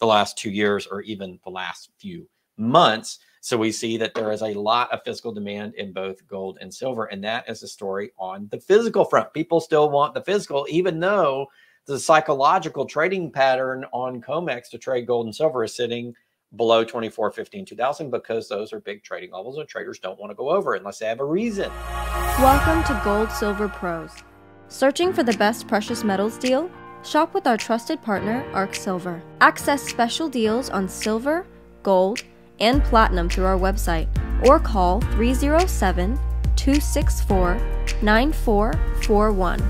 the last two years or even the last few months. So we see that there is a lot of physical demand in both gold and silver. And that is a story on the physical front. People still want the physical, even though the psychological trading pattern on COMEX to trade gold and silver is sitting below 24, 15, 2000 because those are big trading levels and traders don't want to go over unless they have a reason. Welcome to Gold Silver Pros. Searching for the best precious metals deal? Shop with our trusted partner, Ark Silver. Access special deals on silver, gold, and platinum through our website or call 307 264 9441.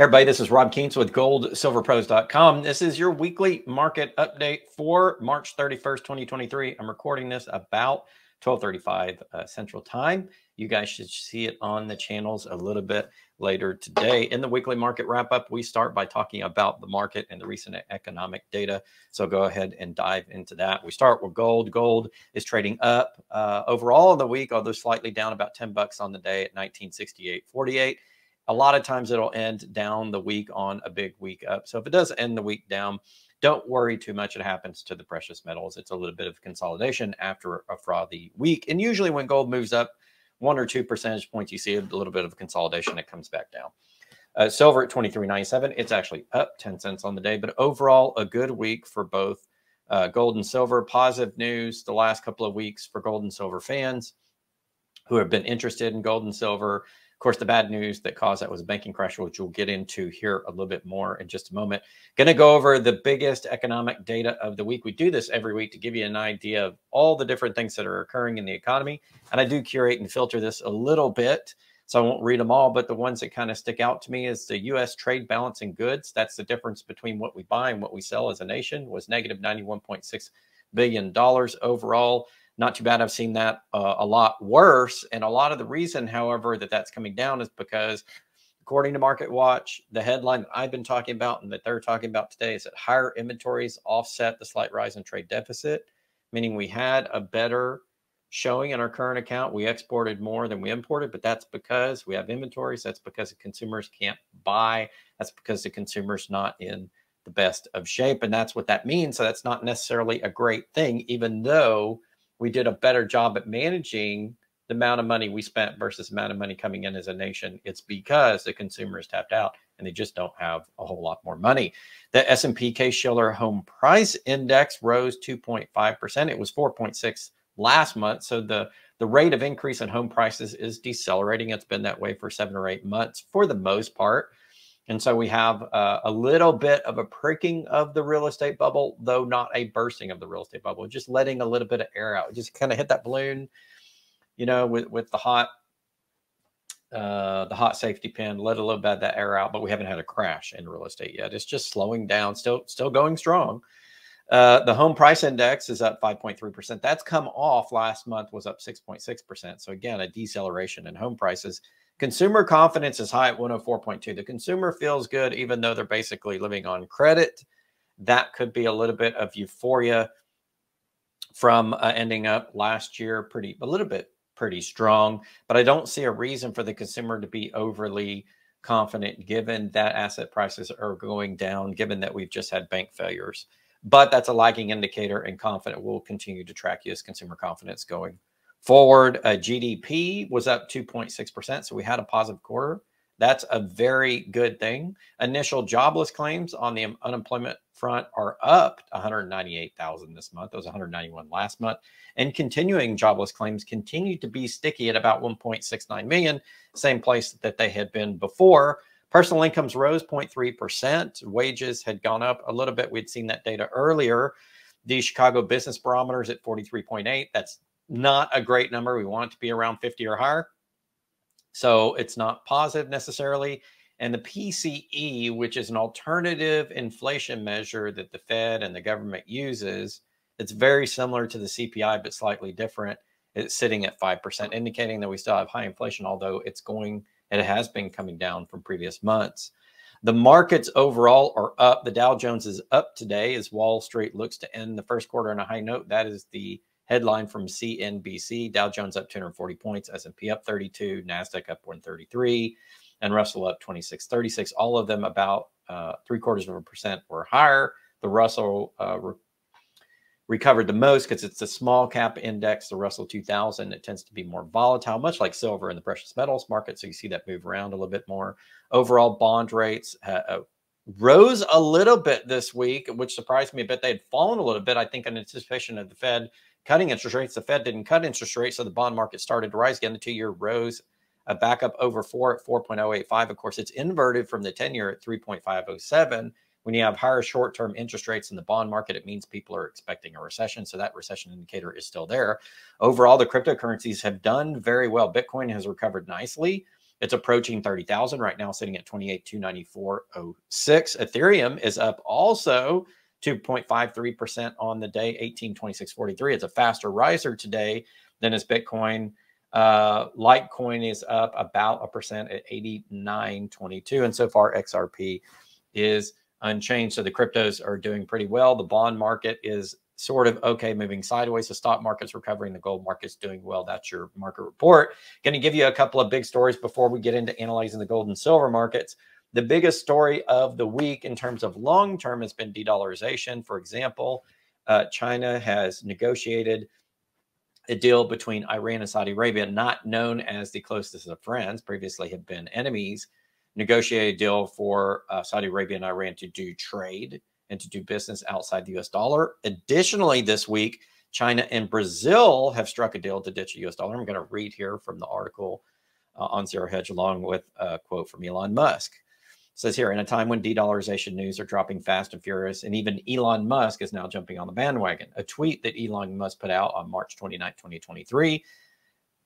Everybody, this is Rob Kientz with goldsilverpros.com. This is your weekly market update for March 31st, 2023. I'm recording this about 1235 uh, Central Time. You guys should see it on the channels a little bit later today. In the weekly market wrap up, we start by talking about the market and the recent economic data. So go ahead and dive into that. We start with gold. Gold is trading up uh, overall in the week, although slightly down about 10 bucks on the day at 1968.48. A lot of times it'll end down the week on a big week up. So if it does end the week down, don't worry too much. It happens to the precious metals. It's a little bit of consolidation after a frothy week. And usually when gold moves up, one or two percentage points, you see a little bit of consolidation. It comes back down. Uh, silver at 23.97. It's actually up 10 cents on the day, but overall, a good week for both uh, gold and silver. Positive news the last couple of weeks for gold and silver fans who have been interested in gold and silver. Of course, the bad news that caused that was a banking crash, which we'll get into here a little bit more in just a moment. Going to go over the biggest economic data of the week. We do this every week to give you an idea of all the different things that are occurring in the economy. And I do curate and filter this a little bit. So I won't read them all, but the ones that kind of stick out to me is the U.S. trade balance in goods. That's the difference between what we buy and what we sell as a nation was negative $91.6 billion overall not too bad. I've seen that uh, a lot worse. And a lot of the reason, however, that that's coming down is because, according to Market Watch, the headline that I've been talking about and that they're talking about today is that higher inventories offset the slight rise in trade deficit, meaning we had a better showing in our current account. We exported more than we imported, but that's because we have inventories. That's because the consumers can't buy. That's because the consumer's not in the best of shape. And that's what that means. So that's not necessarily a great thing, even though we did a better job at managing the amount of money we spent versus the amount of money coming in as a nation. It's because the consumers tapped out and they just don't have a whole lot more money. The S&P Case-Shiller Home Price Index rose 2.5%. It was 4.6 last month. So the, the rate of increase in home prices is decelerating. It's been that way for seven or eight months for the most part. And so we have uh, a little bit of a pricking of the real estate bubble, though not a bursting of the real estate bubble, just letting a little bit of air out. Just kind of hit that balloon, you know, with, with the hot uh, the hot safety pin, let a little bit of that air out, but we haven't had a crash in real estate yet. It's just slowing down, still still going strong. Uh, the home price index is up 5.3%. That's come off last month, was up 6.6%. So again, a deceleration in home prices. Consumer confidence is high at 104.2. The consumer feels good, even though they're basically living on credit. That could be a little bit of euphoria from uh, ending up last year pretty, a little bit pretty strong. But I don't see a reason for the consumer to be overly confident given that asset prices are going down, given that we've just had bank failures. But that's a lagging indicator, and confident will continue to track U.S. consumer confidence going Forward uh, GDP was up 2.6%. So we had a positive quarter. That's a very good thing. Initial jobless claims on the unemployment front are up 198,000 this month. It was 191 last month. And continuing jobless claims continue to be sticky at about 1.69 million, same place that they had been before. Personal incomes rose 0.3%. Wages had gone up a little bit. We'd seen that data earlier. The Chicago Business Barometer is at 43.8. That's not a great number. We want it to be around 50 or higher. So it's not positive necessarily. And the PCE, which is an alternative inflation measure that the Fed and the government uses, it's very similar to the CPI, but slightly different. It's sitting at 5%, indicating that we still have high inflation, although it's going, it has been coming down from previous months. The markets overall are up. The Dow Jones is up today as Wall Street looks to end the first quarter on a high note. That is the Headline from CNBC: Dow Jones up 240 points, S&P up 32, Nasdaq up 133, and Russell up 26, 36. All of them about uh, three quarters of a percent or higher. The Russell uh, re- recovered the most because it's a small cap index, the Russell 2000. It tends to be more volatile, much like silver in the precious metals market. So you see that move around a little bit more. Overall, bond rates uh, uh, rose a little bit this week, which surprised me a bit. They had fallen a little bit, I think, in anticipation of the Fed cutting interest rates. The Fed didn't cut interest rates, so the bond market started to rise again. The two year rose uh, back up over four at 4.085. Of course, it's inverted from the 10 year at 3.507 when you have higher short-term interest rates in the bond market, it means people are expecting a recession. So that recession indicator is still there. Overall, the cryptocurrencies have done very well. Bitcoin has recovered nicely. It's approaching 30,000 right now, sitting at 28,294.06. Ethereum is up also 2.53% on the day, 1826.43. It's a faster riser today than is Bitcoin. Uh, Litecoin is up about a percent at 89.22. And so far, XRP is unchanged. So the cryptos are doing pretty well. The bond market is sort of okay, moving sideways. The stock market's recovering. The gold market's doing well. That's your market report. Going to give you a couple of big stories before we get into analyzing the gold and silver markets. The biggest story of the week in terms of long term has been de dollarization. For example, uh, China has negotiated a deal between Iran and Saudi Arabia, not known as the closest of friends, previously have been enemies negotiate a deal for uh, Saudi Arabia and Iran to do trade and to do business outside the US dollar. Additionally, this week, China and Brazil have struck a deal to ditch the US dollar. I'm going to read here from the article uh, on Zero Hedge along with a quote from Elon Musk. Says here, in a time when de-dollarization news are dropping fast and furious, and even Elon Musk is now jumping on the bandwagon. A tweet that Elon Musk put out on March 29, 2023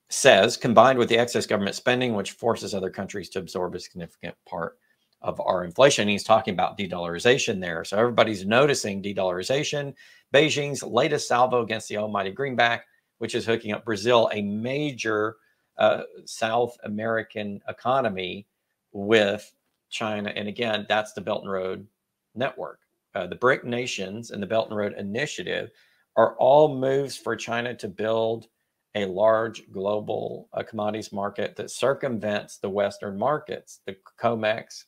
says, combined with the excess government spending, which forces other countries to absorb a significant part of our inflation. He's talking about de dollarization there. So everybody's noticing de dollarization. Beijing's latest salvo against the almighty greenback, which is hooking up Brazil, a major uh, South American economy, with China. And again, that's the Belt and Road Network. Uh, the BRIC nations and the Belt and Road Initiative are all moves for China to build a large global uh, commodities market that circumvents the Western markets, the COMEX,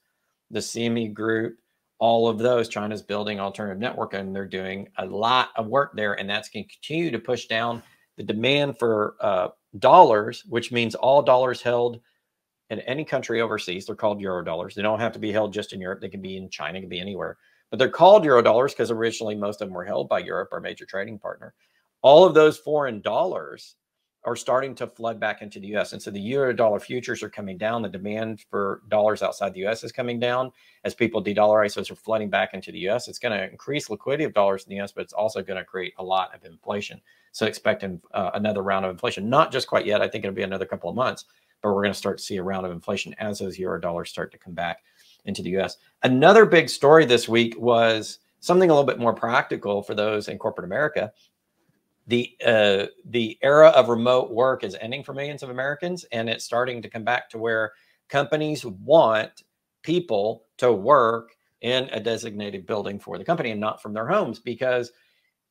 the CME group, all of those. China's building alternative network and they're doing a lot of work there. And that's going to continue to push down the demand for uh, dollars, which means all dollars held in any country overseas. They're called euro dollars. They don't have to be held just in Europe. They can be in China, can be anywhere. But they're called euro dollars because originally most of them were held by Europe, our major trading partner. All of those foreign dollars are starting to flood back into the US. And so the euro dollar futures are coming down. The demand for dollars outside the US is coming down as people de dollarize. Those are flooding back into the US. It's going to increase liquidity of dollars in the US, but it's also going to create a lot of inflation. So expect uh, another round of inflation, not just quite yet. I think it'll be another couple of months, but we're going to start to see a round of inflation as those euro dollars start to come back into the US. Another big story this week was something a little bit more practical for those in corporate America the uh, the era of remote work is ending for millions of Americans, and it's starting to come back to where companies want people to work in a designated building for the company and not from their homes because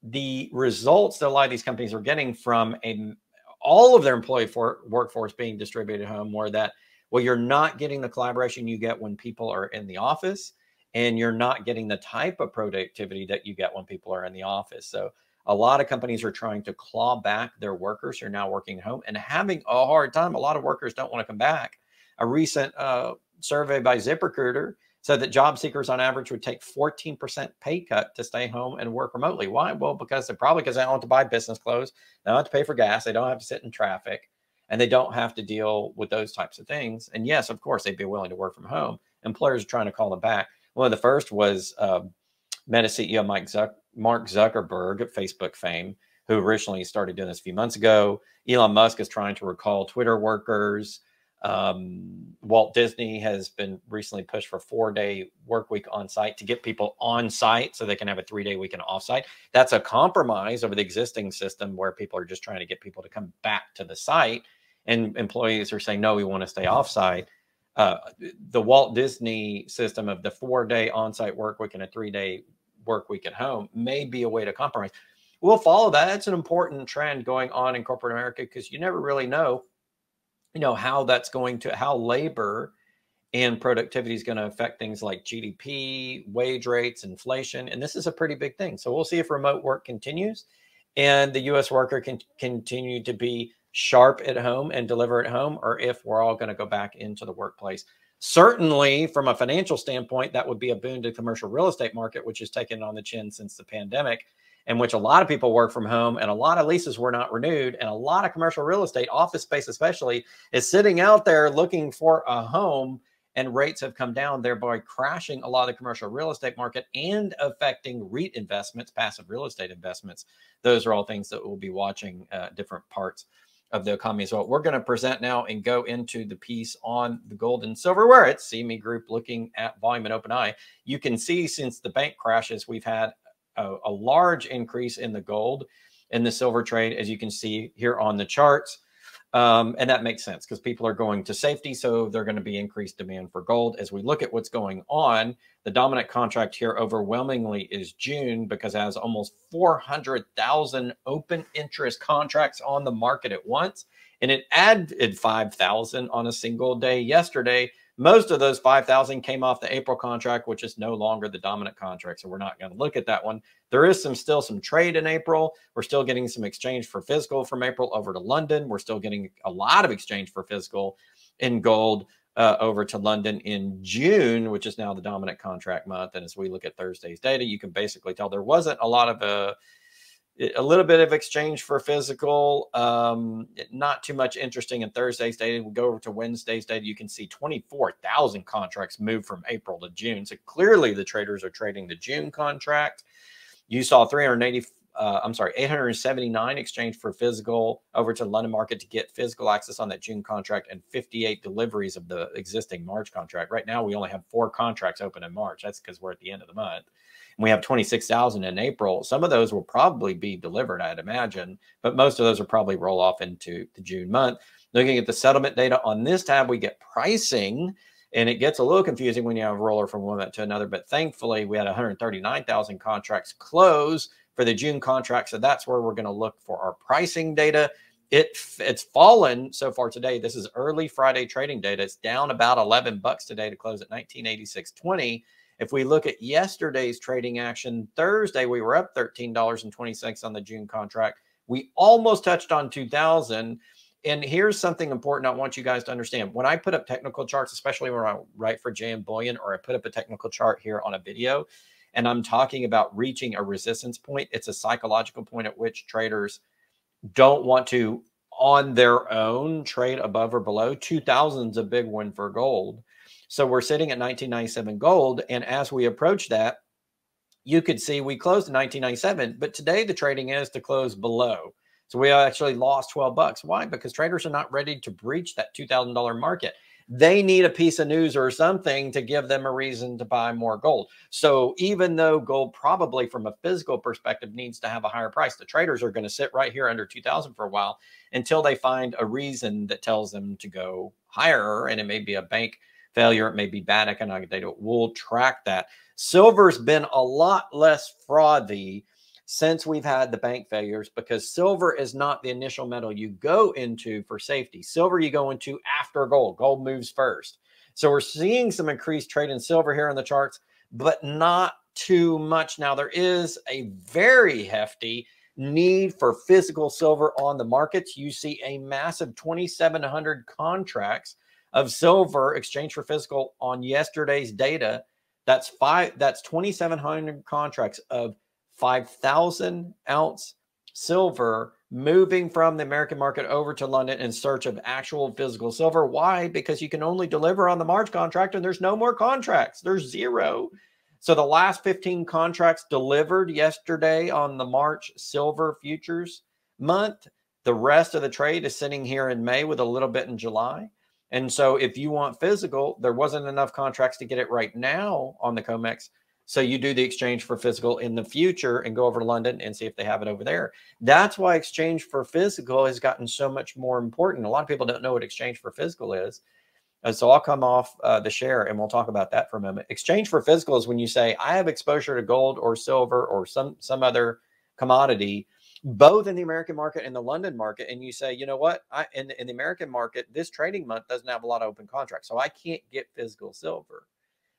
the results that a lot of these companies are getting from a all of their employee for, workforce being distributed home were that well you're not getting the collaboration you get when people are in the office and you're not getting the type of productivity that you get when people are in the office so a lot of companies are trying to claw back their workers who are now working at home and having a hard time. A lot of workers don't want to come back. A recent uh, survey by ZipRecruiter said that job seekers on average would take 14% pay cut to stay home and work remotely. Why? Well, because they're probably because they don't have to buy business clothes, they don't have to pay for gas, they don't have to sit in traffic, and they don't have to deal with those types of things. And yes, of course, they'd be willing to work from home. Employers are trying to call them back. One of the first was uh, Meta CEO Mike Zuck, Mark Zuckerberg Facebook fame, who originally started doing this a few months ago. Elon Musk is trying to recall Twitter workers. Um, Walt Disney has been recently pushed for four day work week on site to get people on site so they can have a three day weekend off site. That's a compromise over the existing system where people are just trying to get people to come back to the site. And employees are saying, no, we want to stay off site. Uh, the Walt Disney system of the four day on site work week and a three day work week at home may be a way to compromise. We'll follow that. That's an important trend going on in corporate America because you never really know, you know, how that's going to how labor and productivity is going to affect things like GDP, wage rates, inflation, and this is a pretty big thing. So we'll see if remote work continues and the US worker can continue to be sharp at home and deliver at home or if we're all going to go back into the workplace. Certainly from a financial standpoint that would be a boon to commercial real estate market which has taken on the chin since the pandemic in which a lot of people work from home and a lot of leases were not renewed and a lot of commercial real estate office space especially is sitting out there looking for a home and rates have come down thereby crashing a lot of the commercial real estate market and affecting REIT investments passive real estate investments those are all things that we'll be watching uh, different parts of the economy as well. We're going to present now and go into the piece on the gold and silver, where it's CME Group looking at volume and open eye. You can see since the bank crashes, we've had a, a large increase in the gold and the silver trade, as you can see here on the charts. Um, and that makes sense because people are going to safety. So they're going to be increased demand for gold. As we look at what's going on, the dominant contract here overwhelmingly is June because it has almost 400,000 open interest contracts on the market at once. And it added 5,000 on a single day yesterday most of those 5,000 came off the April contract, which is no longer the dominant contract. So we're not going to look at that one. There is some still some trade in April. We're still getting some exchange for physical from April over to London. We're still getting a lot of exchange for physical in gold uh, over to London in June, which is now the dominant contract month. And as we look at Thursday's data, you can basically tell there wasn't a lot of uh, a little bit of exchange for physical. Um, not too much interesting in Thursday's data. We go over to Wednesday's data. You can see 24,000 contracts move from April to June. So clearly the traders are trading the June contract. You saw 380, uh, I'm sorry, 879 exchange for physical over to London market to get physical access on that June contract and 58 deliveries of the existing March contract. Right now, we only have four contracts open in March. That's because we're at the end of the month and we have 26,000 in April. Some of those will probably be delivered, I'd imagine, but most of those will probably roll off into the June month. Looking at the settlement data on this tab, we get pricing, and it gets a little confusing when you have a roller from one month to another. But thankfully, we had 139,000 contracts close for the June contract, so that's where we're going to look for our pricing data. It it's fallen so far today. This is early Friday trading data. It's down about 11 bucks today to close at 1986.20. If we look at yesterday's trading action, Thursday, we were up $13.20 on the June contract. We almost touched on 2000. And here's something important I want you guys to understand. When I put up technical charts, especially when I write for JM Bullion or I put up a technical chart here on a video, and I'm talking about reaching a resistance point, it's a psychological point at which traders don't want to on their own trade above or below. 2000 is a big one for gold. So we're sitting at 1997 gold. And as we approach that, you could see we closed in 1997, but today the trading is to close below. So we actually lost 12 bucks. Why? Because traders are not ready to breach that $2,000 market. They need a piece of news or something to give them a reason to buy more gold. So even though gold probably from a physical perspective needs to have a higher price, the traders are going to sit right here under 2000 for a while until they find a reason that tells them to go higher. And it may be a bank failure. It may be bad economic data. We'll track that. Silver's been a lot less frothy since we've had the bank failures because silver is not the initial metal you go into for safety. Silver you go into after gold. Gold moves first. So we're seeing some increased trade in silver here on the charts, but not too much. Now there is a very hefty need for physical silver on the markets. You see a massive 2,700 contracts of silver exchange for physical on yesterday's data. That's five. That's 2,700 contracts of 5,000 ounce silver moving from the American market over to London in search of actual physical silver. Why? Because you can only deliver on the March contract and there's no more contracts. There's zero. So the last 15 contracts delivered yesterday on the March silver futures month. The rest of the trade is sitting here in May with a little bit in July. And so if you want physical, there wasn't enough contracts to get it right now on the COMEX. So you do the exchange for physical in the future and go over to London and see if they have it over there. That's why exchange for physical has gotten so much more important. A lot of people don't know what exchange for physical is. Uh, so I'll come off uh, the share and we'll talk about that for a moment. Exchange for physical is when you say I have exposure to gold or silver or some some other commodity both in the American market and the London market, and you say, you know what, I in, in the American market, this trading month doesn't have a lot of open contracts, so I can't get physical silver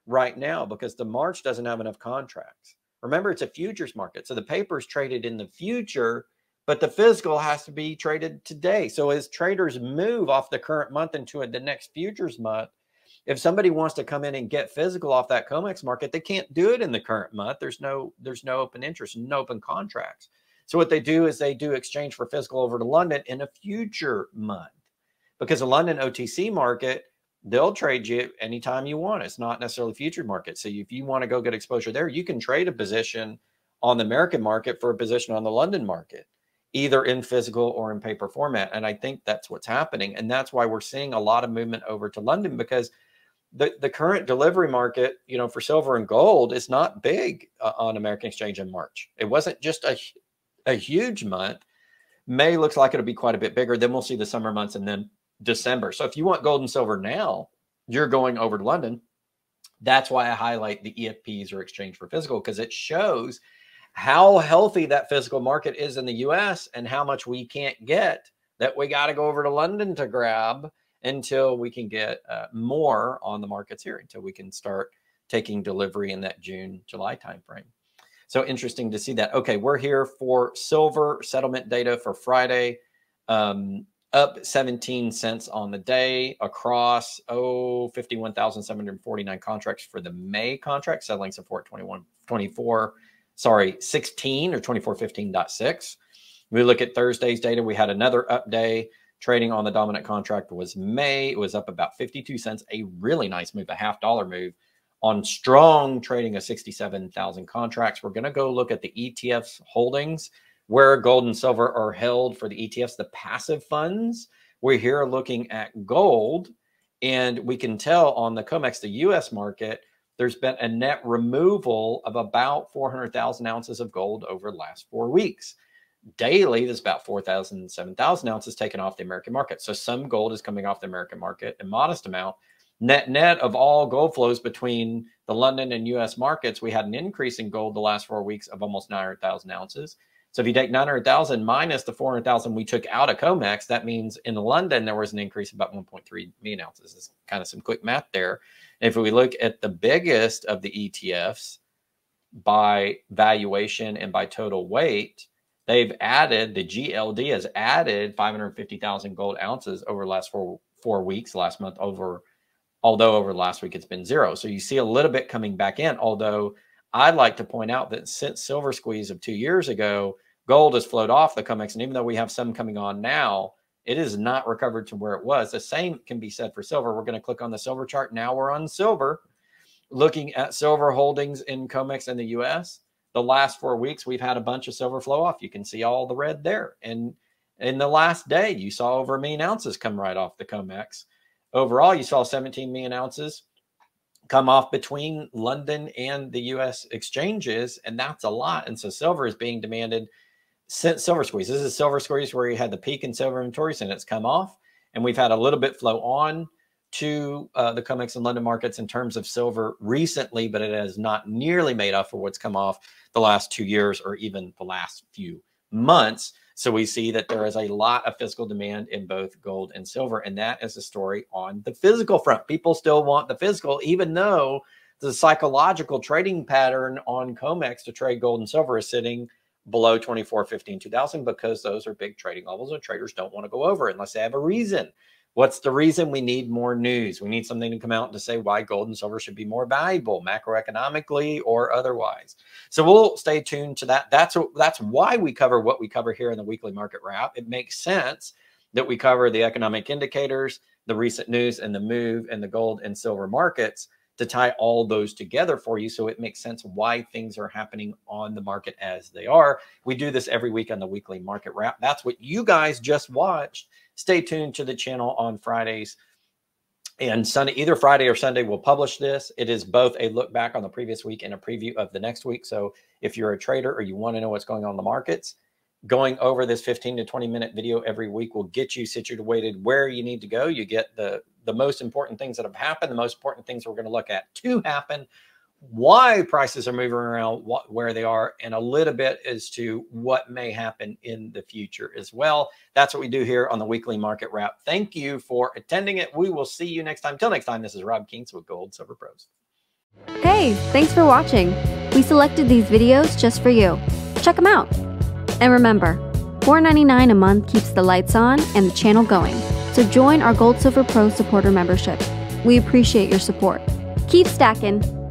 right now because the March doesn't have enough contracts. Remember, it's a futures market, so the paper is traded in the future, but the physical has to be traded today. So as traders move off the current month into the next futures month, if somebody wants to come in and get physical off that COMEX market, they can't do it in the current month. There's no there's no open interest, no open contracts. So what they do is they do exchange for physical over to London in a future month because the London OTC market, they'll trade you anytime you want. It's not necessarily future market. So if you want to go get exposure there, you can trade a position on the American market for a position on the London market, either in physical or in paper format. And I think that's what's happening. And that's why we're seeing a lot of movement over to London because the, the current delivery market, you know, for silver and gold is not big uh, on American Exchange in March. It wasn't just a a huge month. May looks like it'll be quite a bit bigger. Then we'll see the summer months and then December. So if you want gold and silver now, you're going over to London. That's why I highlight the EFPs or exchange for physical because it shows how healthy that physical market is in the US and how much we can't get that we got to go over to London to grab until we can get uh, more on the markets here, until we can start taking delivery in that June, July timeframe. So interesting to see that. Okay, we're here for silver settlement data for Friday. Um, up 17 cents on the day across oh 51,749 contracts for the May contract, settling support 21 24 sorry 16 or 2415.6. We look at Thursday's data, we had another up day. Trading on the dominant contract was May. It was up about 52 cents, a really nice move, a half dollar move on strong trading of 67,000 contracts. We're going to go look at the ETFs holdings where gold and silver are held for the ETFs, the passive funds. We're here looking at gold, and we can tell on the COMEX, the US market, there's been a net removal of about 400,000 ounces of gold over the last four weeks. Daily, there's about 4,000, 7,000 ounces taken off the American market. So some gold is coming off the American market, a modest amount net net of all gold flows between the London and US markets, we had an increase in gold the last four weeks of almost 900,000 ounces. So if you take 900,000 minus the 400,000 we took out of COMEX, that means in London there was an increase of about 1.3 million ounces. It's kind of some quick math there. if we look at the biggest of the ETFs by valuation and by total weight, they've added the GLD has added 550,000 gold ounces over the last four four weeks. Last month over although over the last week it's been zero. So you see a little bit coming back in, although I'd like to point out that since silver squeeze of two years ago, gold has flowed off the COMEX. And even though we have some coming on now, it is not recovered to where it was. The same can be said for silver. We're going to click on the silver chart. Now we're on silver, looking at silver holdings in COMEX in the US. The last four weeks, we've had a bunch of silver flow off. You can see all the red there. And in the last day, you saw over a million ounces come right off the COMEX. Overall, you saw 17 million ounces come off between London and the US exchanges, and that's a lot. And so silver is being demanded since silver squeeze. This is a silver squeeze where you had the peak in silver inventories and it's come off. And we've had a little bit flow on to uh, the COMEX and London markets in terms of silver recently, but it has not nearly made up for what's come off the last two years or even the last few months. So we see that there is a lot of physical demand in both gold and silver. And that is a story on the physical front. People still want the physical, even though the psychological trading pattern on COMEX to trade gold and silver is sitting below 24, 15, 2000 because those are big trading levels and traders don't want to go over unless they have a reason. What's the reason we need more news? We need something to come out to say why gold and silver should be more valuable macroeconomically or otherwise. So we'll stay tuned to that. That's that's why we cover what we cover here in the weekly market wrap. It makes sense that we cover the economic indicators, the recent news and the move in the gold and silver markets to tie all those together for you so it makes sense why things are happening on the market as they are. We do this every week on the weekly market wrap. That's what you guys just watched stay tuned to the channel on Fridays and Sunday, either Friday or Sunday, we'll publish this. It is both a look back on the previous week and a preview of the next week. So if you're a trader or you want to know what's going on in the markets, going over this 15 to 20 minute video every week will get you situated where you need to go. You get the the most important things that have happened, the most important things we're going to look at to happen, why prices are moving around what, where they are and a little bit as to what may happen in the future as well. That's what we do here on the weekly market wrap. Thank you for attending it. We will see you next time. Till next time, this is Rob Kientz with Gold Silver Pros. Hey, thanks for watching. We selected these videos just for you. Check them out. And remember, $4.99 a month keeps the lights on and the channel going. So join our Gold Silver Pro supporter membership. We appreciate your support. Keep stacking.